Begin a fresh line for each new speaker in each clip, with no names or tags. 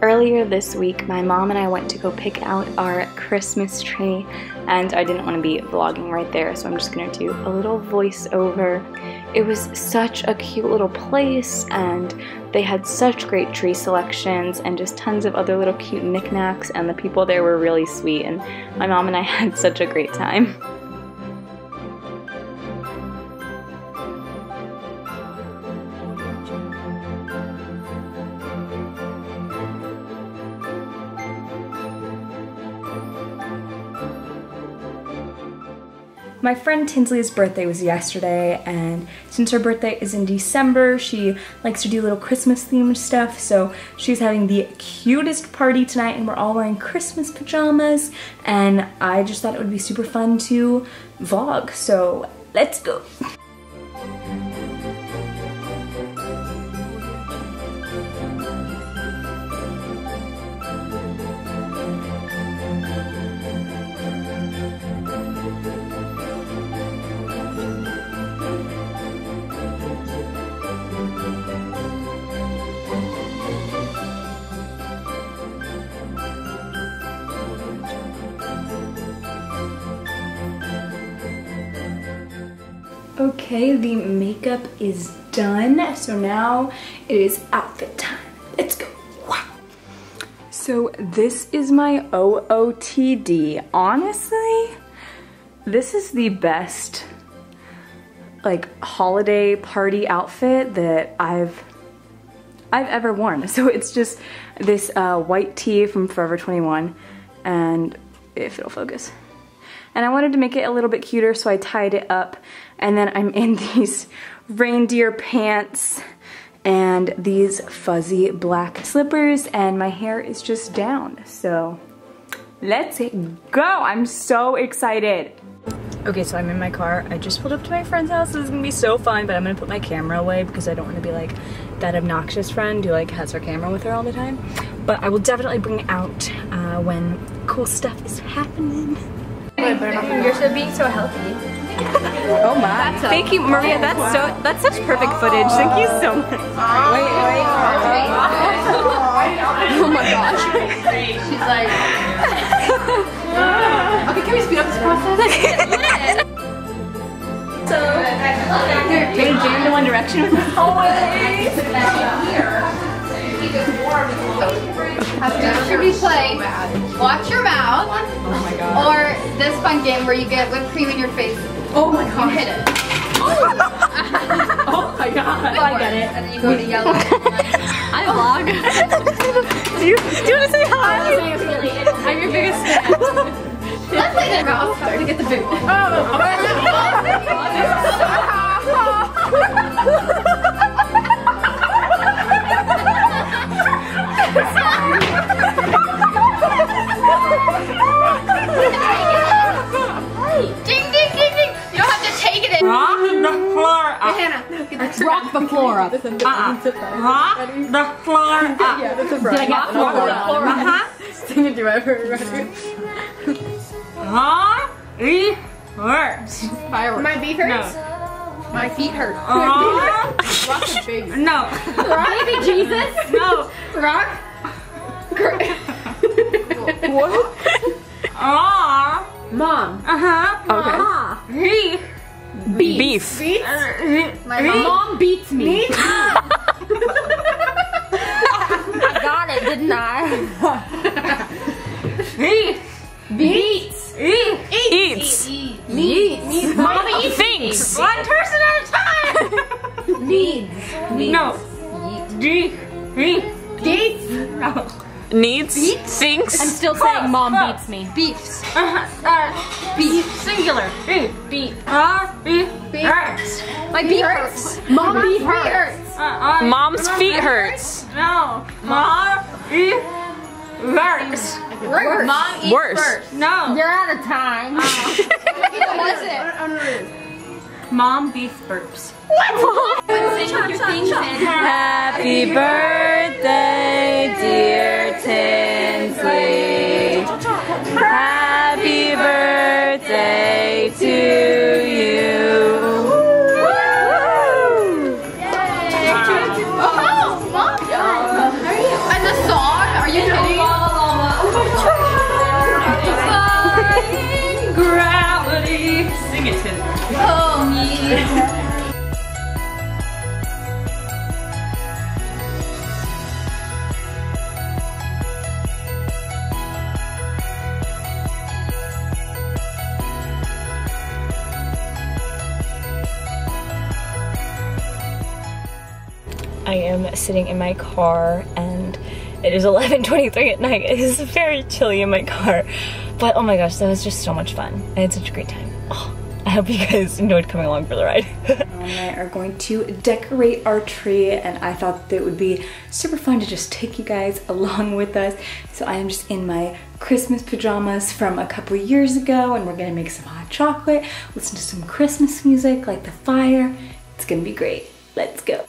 Earlier this week, my mom and I went to go pick out our Christmas tree, and I didn't want to be vlogging right there, so I'm just gonna do a little voiceover. It was such a cute little place, and they had such great tree selections and just tons of other little cute knickknacks, and the people there were really sweet, and my mom and I had such a great time. My friend Tinsley's birthday was yesterday and since her birthday is in December, she likes to do little Christmas themed stuff. So she's having the cutest party tonight and we're all wearing Christmas pajamas and I just thought it would be super fun to vlog. So let's go. Okay, the makeup is done. So now it is outfit time. Let's go. Wow. So this is my OOTD. Honestly, this is the best like holiday party outfit that I've I've ever worn. So it's just this uh, white tee from Forever 21 and if it'll focus. And I wanted to make it a little bit cuter so I tied it up and then I'm in these reindeer pants and these fuzzy black slippers and my hair is just down. So let's go. I'm so excited. Okay, so I'm in my car. I just pulled up to my friend's house. This is gonna be so fun, but I'm gonna put my camera away because I don't wanna be like that obnoxious friend who like has her camera with her all the time. But I will definitely bring it out uh, when cool stuff is happening.
You're so being so healthy.
Oh my. That's Thank you, Maria. That's so that's such perfect footage. Thank you so much. Wait,
wait. oh my gosh. She's like Okay, can we speed up this process? so you're being jammed in one direction with us always. Should we play Watch Your Mouth oh my god. or this fun game where you get whipped cream in your face Oh my god. You hit it.
oh, oh my god.
Oh, I get it. And then you go to yellow. I
vlog. do, you, do you want to say hi?
I'm your biggest fan. Let's play the mouse to get the boot. Oh. oh, oh. Ding ding ding ding! You don't have to take it in.
Rock the floor up.
Hannah, rock the floor up.
Uh -uh. Rock the floor up.
yeah, that's a Did I get floor up?
Uh-huh.
Sing it, do ever.
Rock the hurts.
Fireworks. My beef hurts? No. My feet hurt. Rock baby.
No.
Rock baby Jesus?
No.
Rock?
what? Ah.
Mom.
Uh-huh.
Okay.
Ah.
He.
Beef. Beef.
Beef. Uh, My mom beats me. I got it, didn't I?
he.
Beats.
He.
Eats.
Eats. Needs.
Mommy eats. Thinks.
One person at a time.
Needs.
Needs. No. D. He.
Beats.
No
needs, beats? thinks.
I'm still saying mom beats me.
Beats. Uh, uh, beat. Singular. Beat. Beat. Uh, beat. Beat. Hurts.
My beat hurts. Mom beat hurts.
Uh, uh, Mom's feet hurts.
No. Mom beat hurts.
Worse.
Mom eats
Worse.
first. No.
You're out of time.
what was it? Mom beef burps.
What?
Happy birthday, dear Tinsley. Happy birthday to you. I am sitting in my car and it is 11.23 at night. It is very chilly in my car. But oh my gosh, that was just so much fun. I had such a great time. Oh, I hope you guys enjoyed coming along for the ride. Um, and I are going to decorate our tree and I thought that it would be super fun to just take you guys along with us. So I am just in my Christmas pajamas from a couple years ago and we're gonna make some hot chocolate, listen to some Christmas music like the fire. It's gonna be great. Let's go.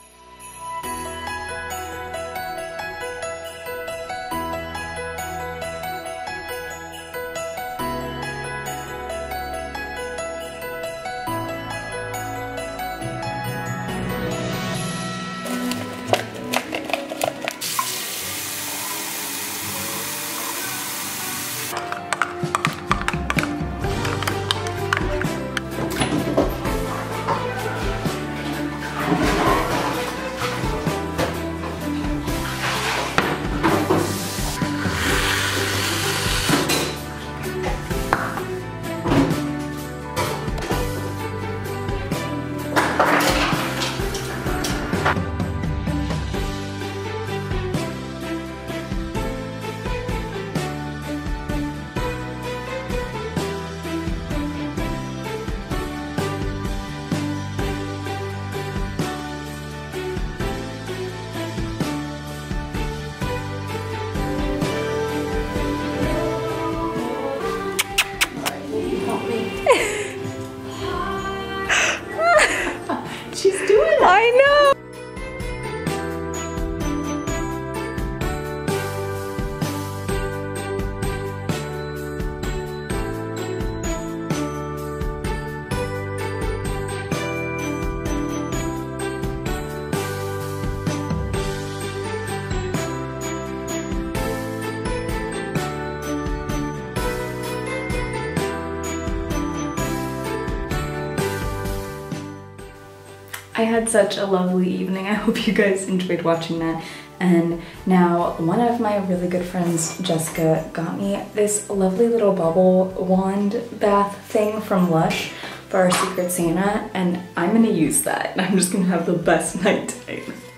I had such a lovely evening. I hope you guys enjoyed watching that. And now one of my really good friends, Jessica, got me this lovely little bubble wand bath thing from Lush for our Secret Santa. And I'm gonna use that. I'm just gonna have the best night tonight.